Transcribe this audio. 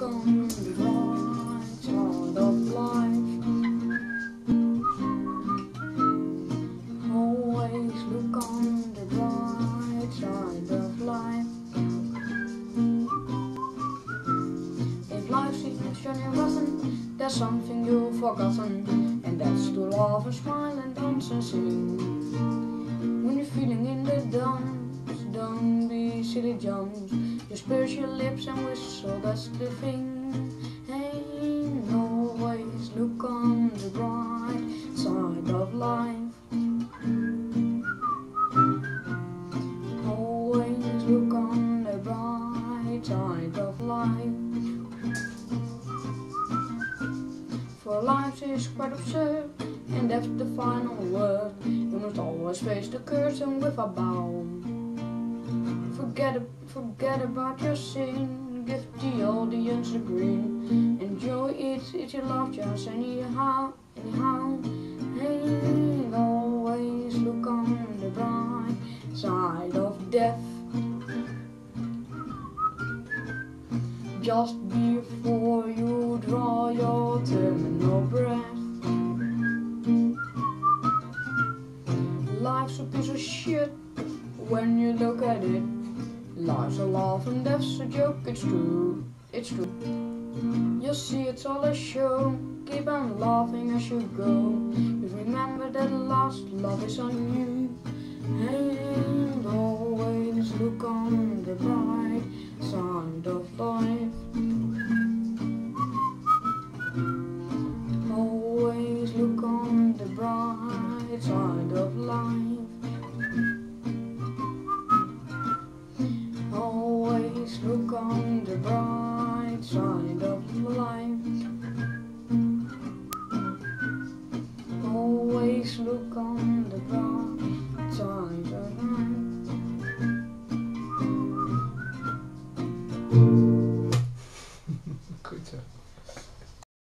the bright side of life. Always look on the bright side of life. If life seems shiny and rotten, there's something you've forgotten, and that's to laugh and smile and dance and sing. When you're feeling in the dumps, don't be silly jumps. Just purse your lips and whistle, that's the thing. Hey, always look on the bright side of life. Always look on the bright side of life. For life is quite absurd, and that's the final word. You must always face the curtain with a bow. Forget, forget about your sin, give the audience a grin. Enjoy it, it's your love just anyhow, anyhow. Hey, always look on the bright side of death. Just before you draw your terminal breath. Life's a piece of shit when you look at it. Life's a laugh and death's a joke, it's true, it's true. You see, it's all a show. Keep on laughing as you go. You remember that last love is on you. And always look on the bright side of life. Always look on the bright side look on the bright side of life. Always look on the bright